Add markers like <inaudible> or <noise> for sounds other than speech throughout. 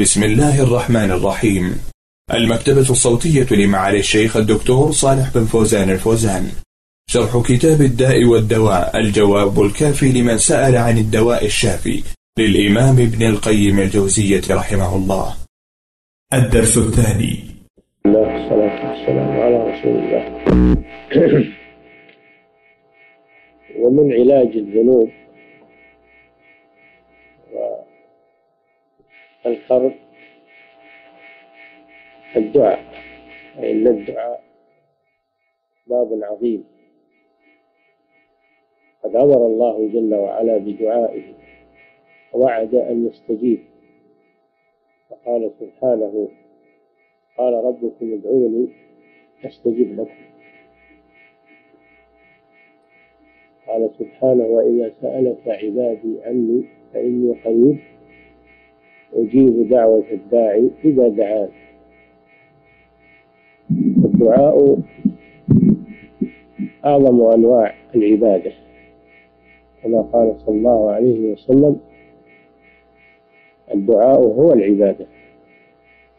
بسم الله الرحمن الرحيم. المكتبة الصوتية لمعالي الشيخ الدكتور صالح بن فوزان الفوزان. شرح كتاب الداء والدواء الجواب الكافي لمن سأل عن الدواء الشافي للإمام ابن القيم الجوزية رحمه الله. الدرس الثاني. الله والسلام على رسول الله. <clears throat> ومن علاج الذنوب والكرب الدعاء فإن الدعاء باب عظيم. قد أمر الله جل وعلا بدعائه ووعد أن يستجيب. فقال سبحانه قال ربكم ادعوني أستجب لكم. قال سبحانه وإذا سألك عبادي عني فإني قريب. أجيب دعوة الداعي إذا دعان الدعاء أعظم أنواع العبادة. كما قال صلى الله عليه وسلم الدعاء هو العبادة.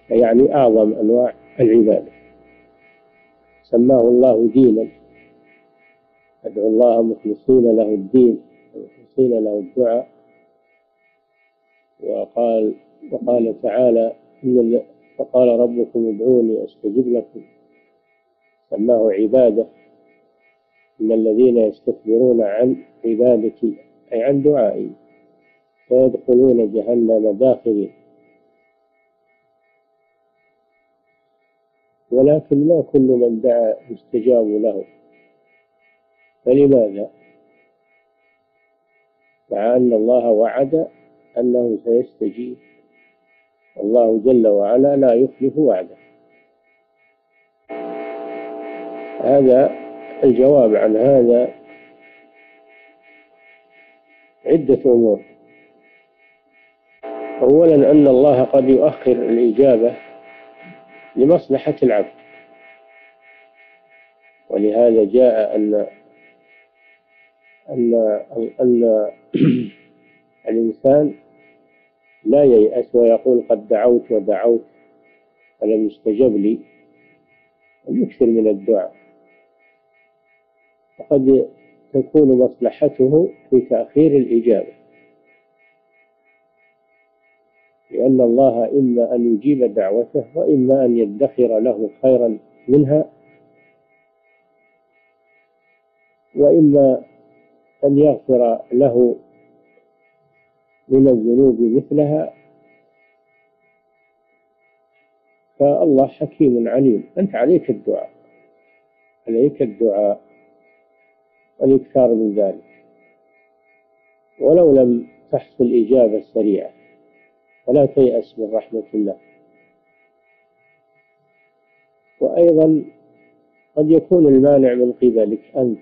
يعني أعظم أنواع العبادة. سماه الله دينا. ادعوا الله مخلصين له الدين مخلصين له الدعاء. وقال وقال تعالى إن وقال ربكم ادعوني أستجب لكم. سماه عبادة. إن الذين يستكبرون عن عبادتي أي عن دعائي سيدخلون جهنم داخلين ولكن ما كل من دعا يستجاب له. فلماذا؟ مع أن الله وعد أنه سيستجيب. والله جل وعلا لا يخلف وعده. هذا الجواب عن هذا عدة أمور. أولا أن الله قد يؤخر الإجابة لمصلحة العبد. ولهذا جاء أن أن أن <clears throat> الإنسان لا ييأس ويقول قد دعوت ودعوت فلم يستجب لي؟ يكثر من الدعاء. وقد تكون مصلحته في تأخير الإجابة. لأن الله إما أن يجيب دعوته وإما أن يدخر له خيرا منها وإما أن يغفر له من الذنوب مثلها. فالله حكيم عليم. أنت عليك الدعاء. عليك الدعاء. والإكثار من ذلك. ولو لم تحصل إجابة سريعة. فلا تيأس من رحمة الله. وأيضا قد يكون المانع من قبلك أنت.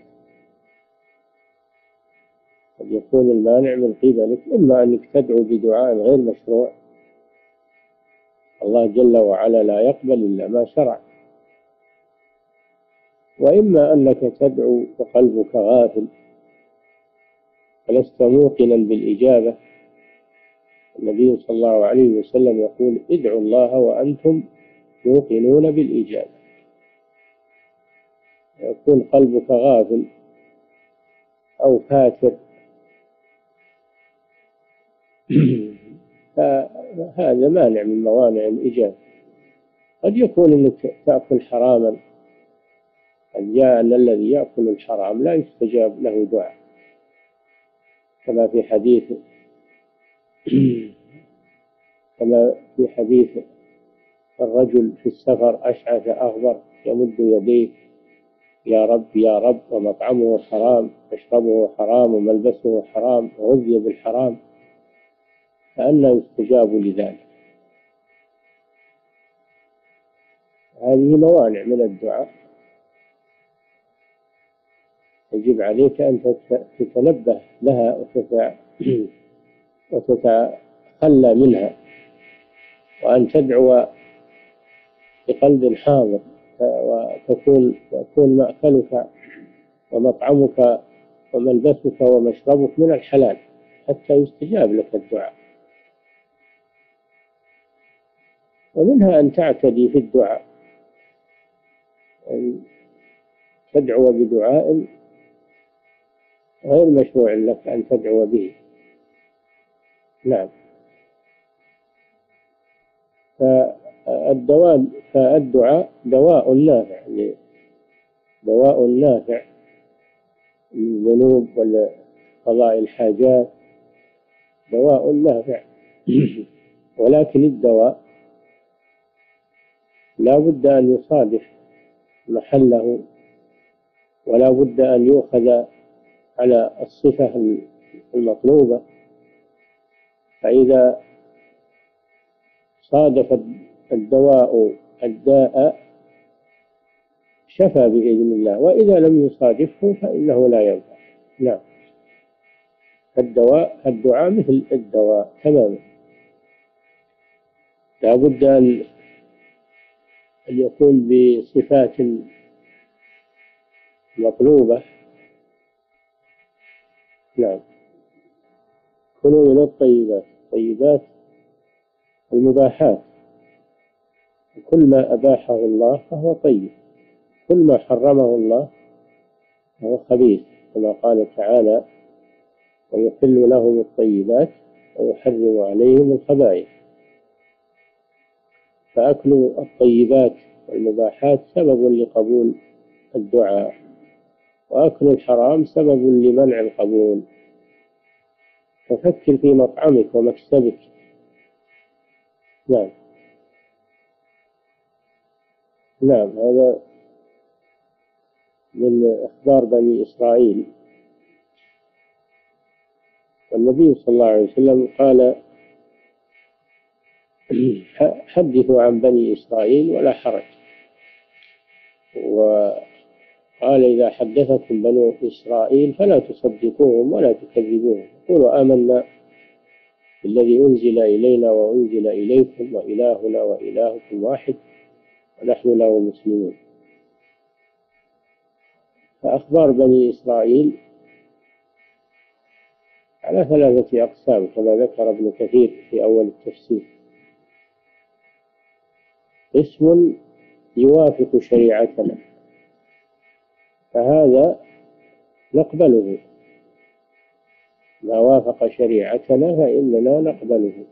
قد يكون المانع من قبلك إما أنك تدعو بدعاء غير مشروع. الله جل وعلا لا يقبل إلا ما شرع. وإما أنك تدعو وقلبك غافل. فلست موقنا بالإجابة؟ النبي صلى الله عليه وسلم يقول ادعوا الله وأنتم موقنون بالإجابة. يكون قلبك غافل أو فاتر. فهذا مانع من موانع الإجابة قد يكون أنك تأكل حراما. قد أن الذي يأكل الحرام لا يستجاب له دعاء. كما في حديث <clears throat> كما في حديث الرجل في السفر أشعث أغبر يمد يديه يا رب يا رب ومطعمه حرام مشربه حرام وملبسه حرام وغذي بالحرام. فأنا يستجاب لذلك. هذه موانع من الدعاء. يجب عليك أن تتنبه لها وتتخلى منها وأن تدعو بقلب حاضر وتكون يكون مأكلك ومطعمك وملبسك ومشربك من الحلال حتى يستجاب لك الدعاء. ومنها أن تعتدي في الدعاء أن تدعو بدعاء غير مشروع لك أن تدعو به. نعم. فالدواء فالدعاء دواء نافع يعني دواء نافع للذنوب وقضاء الحاجات دواء نافع. <clears throat> ولكن الدواء لا بد أن يصادف محله ولا بد أن يؤخذ على الصفة المطلوبة. فإذا صادف الدواء الداء شفى بإذن الله وإذا لم يصادفه فإنه لا ينفع. نعم. الدواء الدعاء مثل الدواء تماما. لا بد أن أن يكون بصفات مطلوبة. نعم. كلوا من الطيبات. الطيبات المباحات. كل ما أباحه الله فهو طيب. كل ما حرمه الله فهو خبيث كما قال تعالى ويحل لهم الطيبات ويحرم عليهم الخبائث. فأكل الطيبات والمباحات سبب لقبول الدعاء وأكل الحرام سبب لمنع القبول. ففكر في مطعمك ومكسبك. نعم. نعم هذا من إخبار بني إسرائيل. والنبي صلى الله عليه وسلم قال حدثوا عن بني إسرائيل ولا حرج. وقال إذا حدثكم بنو إسرائيل فلا تصدقوهم ولا تكذبوهم. قولوا آمنا بالذي أنزل إلينا وأنزل إليكم وإلهنا وإلهكم واحد ونحن له مسلمون. فأخبار بني إسرائيل على ثلاثة أقسام كما ذكر ابن كثير في أول التفسير. قسم يوافق شريعتنا فهذا نقبله. ما وافق شريعتنا فإننا نقبله.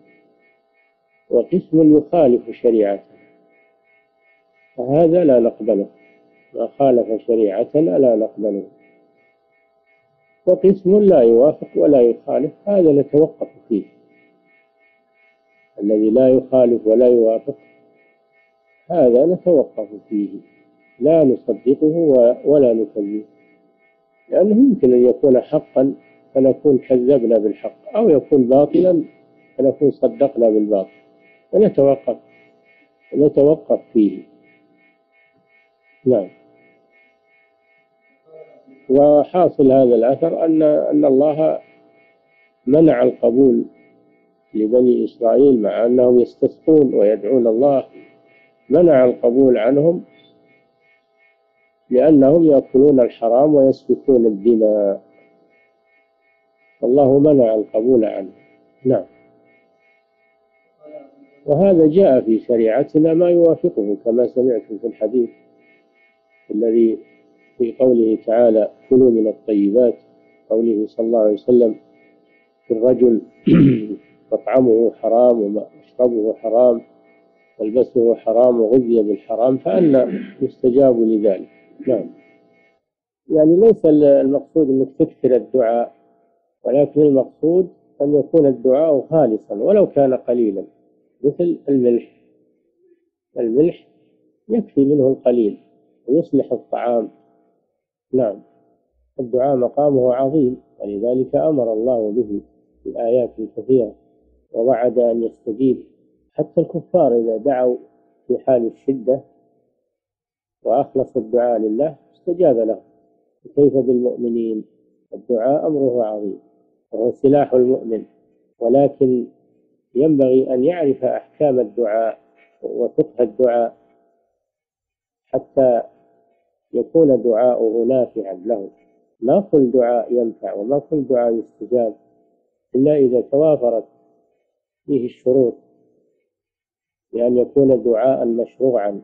وقسم يخالف شريعتنا فهذا لا نقبله. ما خالف شريعتنا لا نقبله. وقسم لا يوافق ولا يخالف هذا نتوقف فيه. الذي لا يخالف ولا يوافق هذا نتوقف فيه. لا نصدقه ولا نكذبه. لأنه يمكن أن يكون حقا فنكون كذبنا بالحق أو يكون باطلا فنكون صدقنا بالباطل. فنتوقف نتوقف فيه. نعم. وحاصل هذا الأثر أن أن الله منع القبول لبني إسرائيل مع أنهم يستسقون ويدعون الله منع القبول عنهم لأنهم يأكلون الحرام ويسفكون الدماء. الله منع القبول عنه نعم. وهذا جاء في شريعتنا ما يوافقه كما سمعتم في الحديث الذي في قوله تعالى كلوا من الطيبات قوله صلى الله عليه وسلم. في الرجل <clears throat> مطعمه حرام ومشربه حرام. ملبسه حرام وغذي بالحرام فأنا يستجاب لذلك. نعم. يعني ليس المقصود أنك تكثر الدعاء ولكن المقصود أن يكون الدعاء خالصا ولو كان قليلا. مثل الملح. الملح يكفي منه القليل ويصلح الطعام. نعم. الدعاء مقامه عظيم ولذلك أمر الله به في آيات كثيرة ووعد أن يستجيب. حتى الكفار إذا دعوا في حال الشدة وأخلصوا الدعاء لله استجاب لهم. كيف بالمؤمنين؟ الدعاء أمره عظيم وهو سلاح المؤمن. ولكن ينبغي أن يعرف أحكام الدعاء وفقه الدعاء حتى يكون دعاؤه نافعا له. ما كل دعاء ينفع وما كل دعاء يستجاب إلا إذا توافرت فيه الشروط. بأن يكون دعاء مشروعا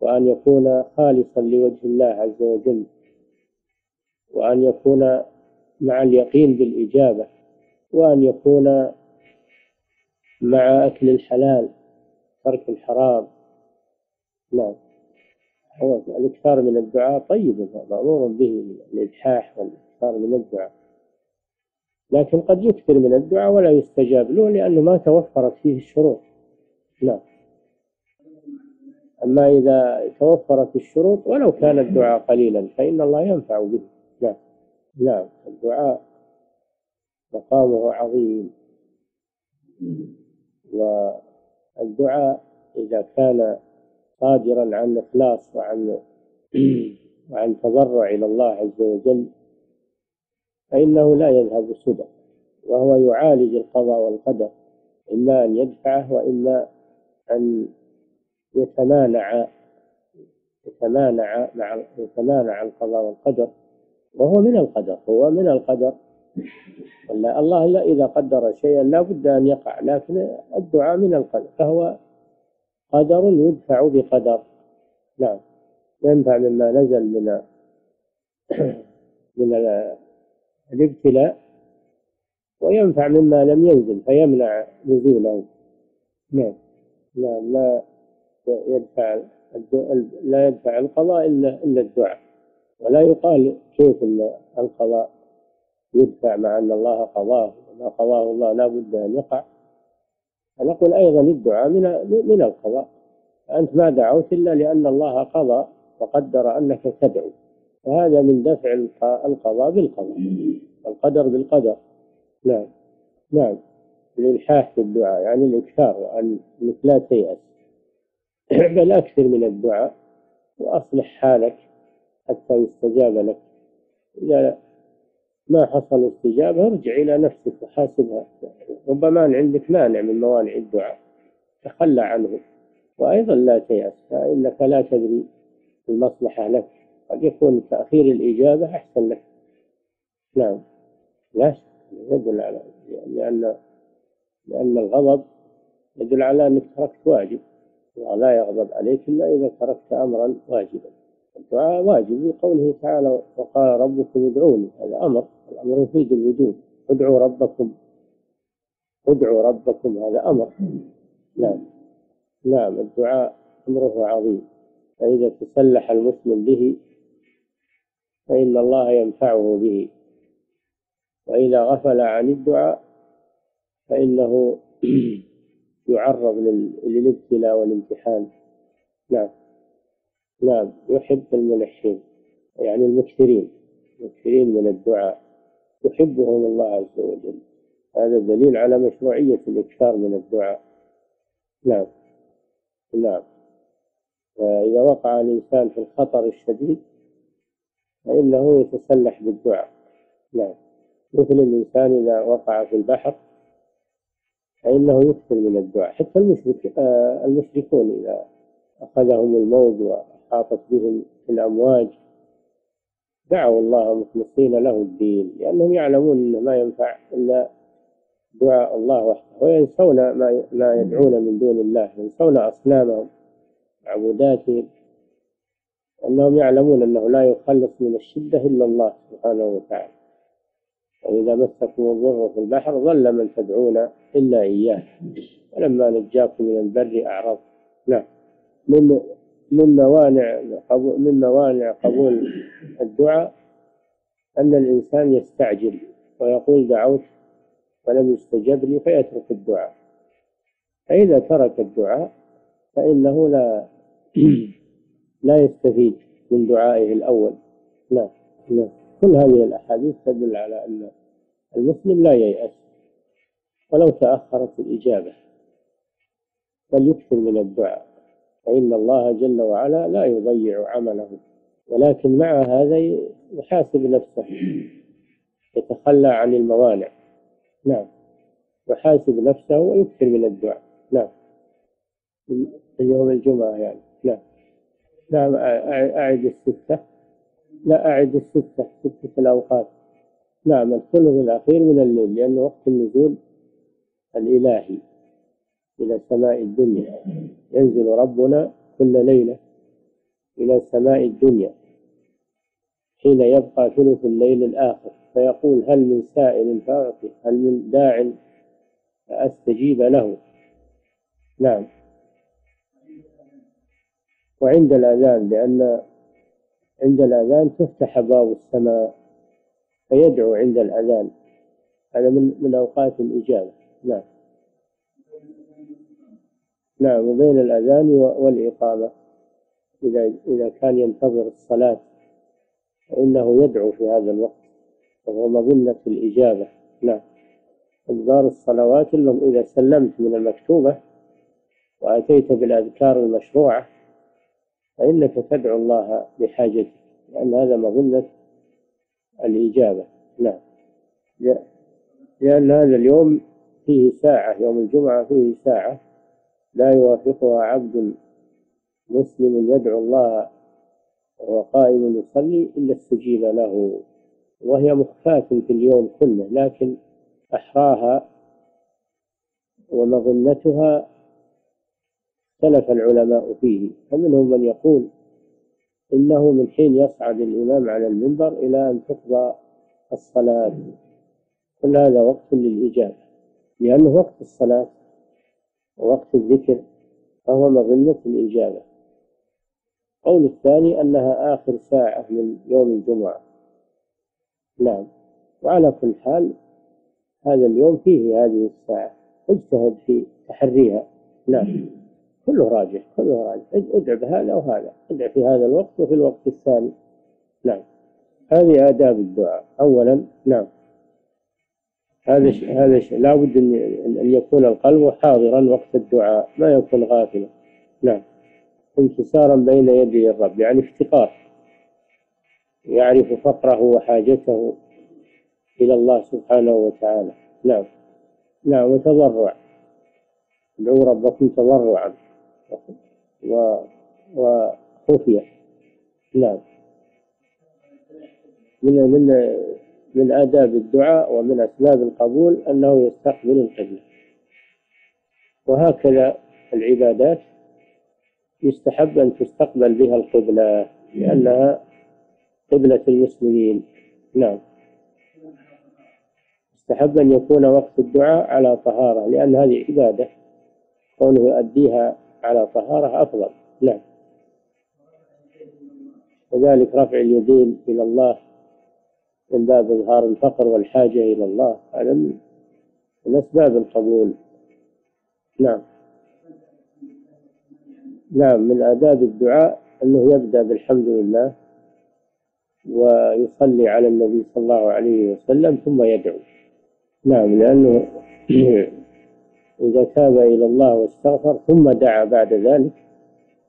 وأن يكون خالصا لوجه الله عز وجل وأن يكون مع اليقين بالإجابة وأن يكون مع أكل الحلال ترك الحرام. نعم. هو الإكثار من الدعاء طيب مأمور به الإلحاح والإكثار من الدعاء. لكن قد يكثر من الدعاء ولا يستجاب له لأنه ما توفرت فيه الشروط. نعم. أما إذا توفرت الشروط ولو كان الدعاء قليلا فإن الله ينفع به. نعم نعم الدعاء مقامه عظيم. والدعاء إذا كان صادرا عن إخلاص وعن <clears throat> وعن تضرع إلى الله عز وجل فإنه لا يذهب سدى وهو يعالج القضاء والقدر إما أن يدفعه وإما أن يتمانع يتمانع مع يتمانع القضاء والقدر وهو من القدر هو من القدر. الله لا إذا قدر شيئا لا بد أن يقع لكن الدعاء من القدر فهو قدر يدفع بقدر. نعم. ينفع مما نزل من <clears throat> من الابتلاء وينفع مما لم ينزل فيمنع نزوله. نعم. نعم لا. يدفع لا يدفع القضاء إلا إلا الدعاء. ولا يقال كيف القضاء يدفع مع أن الله قضاه. وما قضاه الله لا بد أن يقع. فنقول أيضا الدعاء من من القضاء. أنت ما دعوت إلا لأن الله قضى وقدر أنك تدعو. فهذا من دفع القضاء بالقضاء. القدر بالقدر. نعم. نعم. الإلحاح في الدعاء يعني الإكثار وأن لا تيأس. بل أكثر من الدعاء وأصلح حالك حتى يستجاب لك. إذا ما حصل استجابة ارجع إلى نفسك وحاسبها. ربما عندك مانع من موانع الدعاء تخلى عنه. وأيضا لا تيأس فإنك لا تدري المصلحة لك. قد يكون تأخير الإجابة أحسن لك. نعم. لا شك يدل على لأن لأن الغضب يدل على أنك تركت واجب. ولا يغضب عليك إلا إذا تركت أمرا واجبا. الدعاء واجب لقوله تعالى وقال ربكم ادعوني هذا أمر الأمر يفيد الوجود ادعوا ربكم. ادعوا ربكم هذا أمر. نعم. نعم الدعاء أمره عظيم. فإذا تسلح المسلم به فإن الله ينفعه به. وإذا غفل عن الدعاء فإنه <clears throat> يعرض للابتلاء والامتحان. نعم. نعم. يحب الملحين يعني المكثرين المكثرين من الدعاء. يحبهم الله عز وجل. هذا دليل على مشروعية الإكثار من الدعاء. نعم. نعم. فإذا وقع الإنسان في الخطر الشديد فإنه يتسلح بالدعاء. نعم. مثل الإنسان إذا وقع في البحر فإنه يكثر من الدعاء. حتى المشرك آه، المشركون إذا أخذهم الموج وأحاطت بهم الأمواج دعوا الله مخلصين له الدين لأنهم يعلمون أنه ما ينفع إلا دعاء الله وحده وينسون ما ما يدعون من دون الله ينسون أصنامهم معبوداتهم أنهم يعلمون أنه لا يخلص من الشدة إلا الله سبحانه وتعالى. وإذا مسكم الضر في البحر ظل من تدعون إلا إياه. ولما نجاكم من البر أعرض. نعم. من من موانع من موانع قبول الدعاء أن الإنسان يستعجل ويقول دعوت ولم يستجب لي فيترك الدعاء. فإذا ترك الدعاء فإنه لا <clears throat> لا يستفيد من دعائه الأول. لا لا كل هذه الأحاديث تدل على أن المسلم لا ييأس ولو تأخرت الإجابة بل يكثر من الدعاء فإن الله جل وعلا لا يضيع عمله ولكن مع هذا يحاسب نفسه يتخلى عن الموانع. نعم يحاسب نفسه ويكثر من الدعاء. نعم. في يوم الجمعة يعني. نعم. نعم أعد الستة. لا أعد الستة ستة الأوقات. نعم الثلث الأخير من الليل لأنه وقت النزول الإلهي إلى سماء الدنيا. ينزل ربنا كل ليلة إلى سماء الدنيا. حين يبقى ثلث الليل الآخر فيقول هل من سائل فأعطي هل من داع فأستجيب له. نعم. وعند الأذان لأن عند الأذان تفتح أبواب السماء فيدعو عند الأذان. هذا من من أوقات الإجابة. نعم. نعم وبين الأذان والإقامة. إذا إذا كان ينتظر الصلاة فإنه يدعو في هذا الوقت. وهو مظنة الإجابة. نعم. إدبار الصلوات إذا سلمت من المكتوبة وأتيت بالأذكار المشروعة فإنك تدعو الله بحاجتك لأن هذا مظنة الإجابة. نعم. لأن هذا اليوم فيه ساعة يوم الجمعة فيه ساعة لا يوافقها عبد مسلم يدعو الله وهو قائم يصلي إلا استجيب له. وهي مخفاة في اليوم كله لكن أحراها ومظنتها اختلف العلماء فيه فمنهم من يقول إنه من حين يصعد الإمام على المنبر إلى أن تقضى الصلاة. كل هذا وقت للإجابة لأنه وقت الصلاة ووقت الذكر فهو مظنة الإجابة. القول الثاني أنها آخر ساعة من يوم الجمعة. نعم وعلى كل حال هذا اليوم فيه هذه الساعة اجتهد في تحريها. نعم. كله راجح كله راجح. ادع بهذا وهذا ادع في هذا الوقت وفي الوقت الثاني. نعم. هذه آداب الدعاء. أولا نعم. هذا هذا شيء لابد أن أن يكون القلب حاضرا وقت الدعاء ما يكون غافلا. نعم. انكسارا بين يدي الرب يعني افتقار. يعرف فقره وحاجته إلى الله سبحانه وتعالى. نعم. نعم وتضرع. ادعوا ربكم تضرعا. و وخفية نعم. من من من آداب الدعاء ومن أسباب القبول أنه يستقبل القبلة. وهكذا العبادات يستحب أن تستقبل بها القبلة لأنها قبلة المسلمين. نعم. يستحب أن يكون وقت الدعاء على طهارة لأن هذه عبادة كونه يؤديها على طهارة أفضل. نعم. كذلك رفع اليدين إلى الله من باب إظهار الفقر والحاجة إلى الله. هذا من أسباب القبول. نعم. نعم من آداب الدعاء أنه يبدأ بالحمد لله ويصلي على النبي صلى الله عليه وسلم ثم يدعو. نعم لأنه <clears throat> إذا تاب إلى الله واستغفر ثم دعا بعد ذلك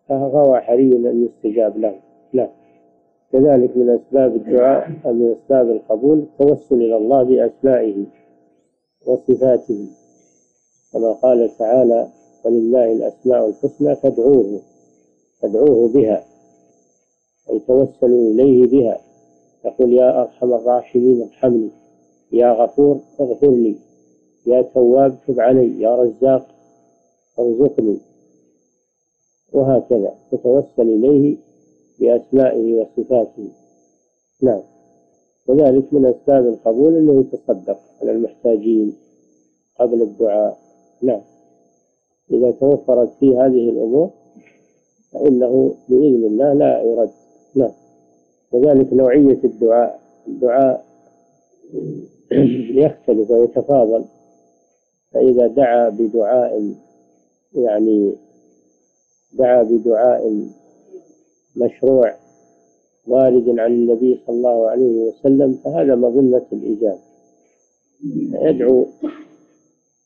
فهو حري أن يستجاب له. نعم كذلك من أسباب الدعاء من أسباب القبول التوسل إلى الله بأسمائه وصفاته. كما قال تعالى ولله الأسماء الحسنى فادعوه فادعوه بها أي توسلوا إليه بها. يقول يا أرحم الراحمين ارحمني. يا غفور اغفر لي. يا تواب تب علي يا رزاق ارزقني. وهكذا تتوسل إليه بأسمائه وصفاته. نعم. وذلك من أسباب القبول أنه يتصدق على المحتاجين قبل الدعاء. نعم. إذا توفرت فيه هذه الأمور فإنه بإذن الله لا يرد. نعم. وذلك نوعية الدعاء. الدعاء يختلف ويتفاضل. فإذا دعا بدعاء يعني دعا بدعاء مشروع وارد عن النبي صلى الله عليه وسلم فهذا مظنة الإجابة يدعو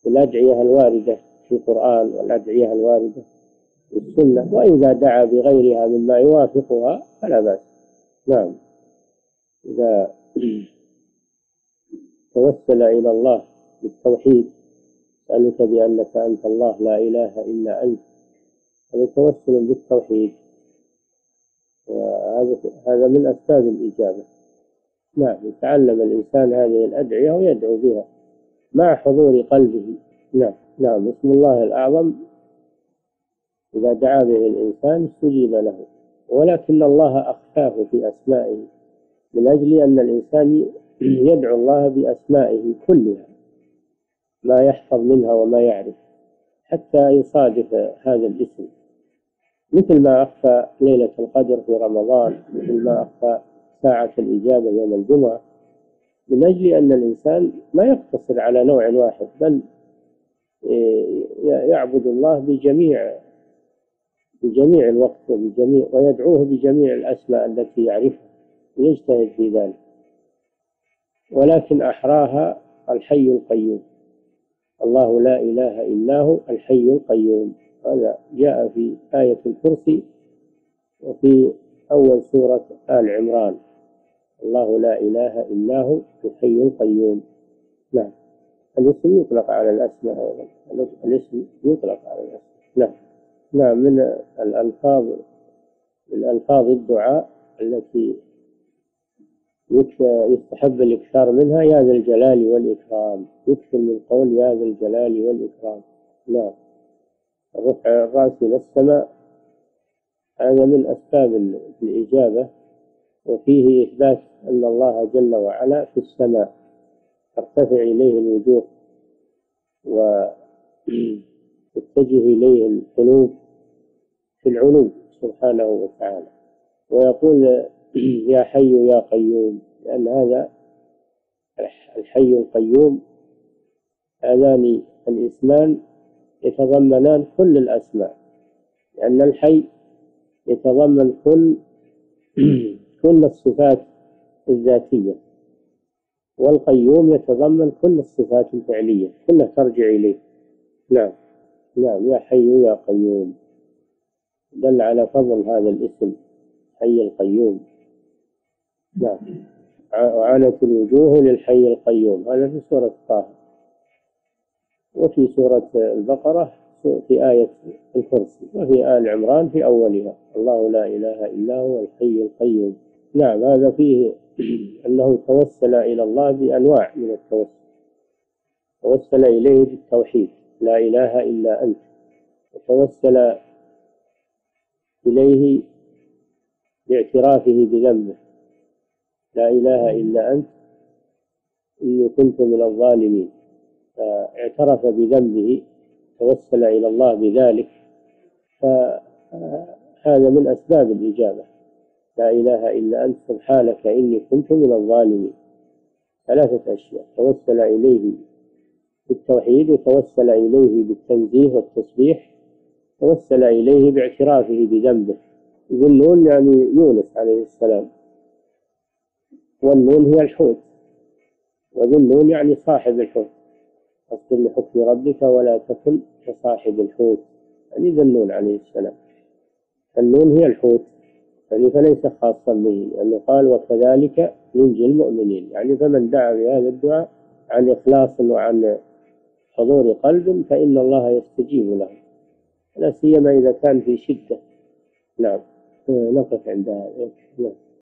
بالأدعية الواردة في القرآن والأدعية الواردة في السنة وإذا دعا بغيرها مما يوافقها فلا بأس. نعم. إذا توسل إلى الله بالتوحيد أسألك بأنك أنت الله لا إله إلا أنت. هذا توسل بالتوحيد. وهذا هذا من أسباب الإجابة. نعم يتعلم الإنسان هذه الأدعية ويدعو بها مع حضور قلبه. نعم نعم اسم الله الأعظم. إذا دعا به الإنسان استجيب له. ولكن الله أخفاه في أسمائه من أجل أن الإنسان يدعو الله بأسمائه كلها. ما يحفظ منها وما يعرف حتى يصادف هذا الاسم. مثل ما أخفى ليلة القدر في رمضان مثل ما أخفى ساعة الإجابة يوم الجمعة من أجل أن الإنسان ما يقتصر على نوع واحد بل يعبد الله بجميع بجميع الوقت وبجميع ويدعوه بجميع الأسماء التي يعرفها ويجتهد في ذلك. ولكن أحراها الحي القيوم. الله لا إله إلا هو الحي القيوم. هذا جاء في آية الكرسي وفي أول سورة آل عمران. الله لا إله إلا هو الحي القيوم. نعم. الاسم يطلق على الأسماء أيضا. الاسم يطلق على الأسماء. نعم. نعم من الألفاظ من ألفاظ الدعاء التي يستحب الإكثار منها يا ذا الجلال والإكرام. يكثر من قول يا ذا الجلال والإكرام. نعم. رفع الرأس إلى السماء. هذا من أسباب الإجابة. وفيه إثبات أن الله جل وعلا في السماء. ترتفع إليه الوجوه وتتجه <clears throat> إليه القلوب في العلو سبحانه وتعالى. ويقول يا حي يا قيوم. لأن هذا الحي القيوم هذان الإسمان يتضمنان كل الأسماء. لأن الحي يتضمن كل <clears throat> كل الصفات الذاتية والقيوم يتضمن كل الصفات الفعلية كلها ترجع إليه. نعم. نعم. يا حي يا قيوم. دل على فضل هذا الاسم حي القيوم. نعم. وعنت الوجوه للحي القيوم. هذا في سورة طه وفي سورة البقرة في آية الكرسي. وفي آل عمران في أولها. الله لا إله إلا هو الحي القيوم. نعم هذا فيه <clears throat> أنه توسل إلى الله بأنواع من التوسل. توسل إليه بالتوحيد. لا إله إلا أنت. وتوسل إليه باعترافه بذنبه. لا إله إلا أنت إني كنت من الظالمين. فاعترف بذنبه توسل إلى الله بذلك. فهذا من أسباب الإجابة. لا إله إلا أنت سبحانك إني كنت من الظالمين. ثلاثة أشياء. توسل إليه بالتوحيد وتوسل إليه بالتنزيه والتسبيح. توسل إليه باعترافه بذنبه. ذنون يعني يونس عليه السلام. والنون هي الحوت. وذنون يعني صاحب الحوت. اصبر لحكم ربك ولا تكن كصاحب الحوت. يعني ذنون عليه السلام. النون هي الحوت. يعني فليس خاصا به. لأنه قال وكذلك ننجي المؤمنين. يعني فمن دعا بهذا الدعاء عن إخلاص وعن حضور قلب فإن الله يستجيب له. لا سيما إذا كان في شدة. نعم. نقف عند هذا. نعم.